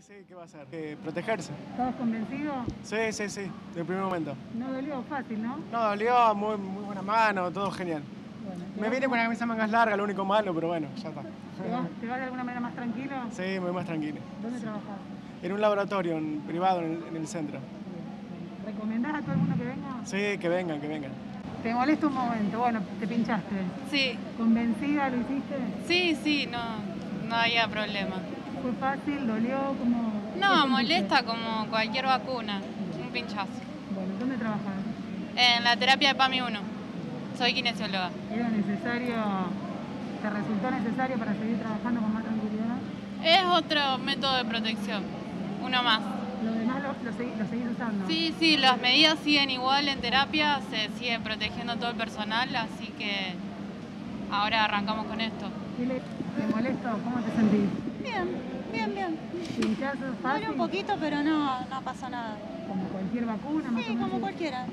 sí, ¿qué va a hacer? Eh, protegerse. ¿Estabas convencido? Sí, sí, sí, de primer momento. No dolió fácil, ¿no? No, dolió, muy, muy buena mano, todo genial. Bueno, ¿te Me viene con la camisa mangas largas, lo único malo, pero bueno, ya está. ¿Te vas, te vas de alguna manera más tranquilo? Sí, me voy más tranquilo. ¿Dónde trabajás? En un laboratorio en- privado en el, en el centro. ¿Recomendás a todo el mundo que venga? Sí, que vengan, que vengan. Te molesta un momento, bueno, te pinchaste. Sí, ¿Convencida lo hiciste? sí, sí, no, no había problema. ¿Fue fácil? ¿Dolió? ¿Cómo, qué No, molesta como cualquier vacuna, un pinchazo. Bueno, ¿dónde trabajás? En la terapia de PAMI 1, soy kinesióloga. ¿Era necesario, te resultó necesario para seguir trabajando con más tranquilidad? Es otro método de protección, uno más. ¿Lo demás lo, lo, seguís usando? Sí, sí, las medidas siguen igual en terapia, se sigue protegiendo todo el personal, así que ahora arrancamos con esto. ¿Qué le, ¿Te molestó? ¿Cómo te sentís? Bien, bien, bien. ¿Pinchazo fácil? Duele un poquito, pero no, no pasa nada. Como cualquier vacuna, más Sí, o menos. como cualquiera.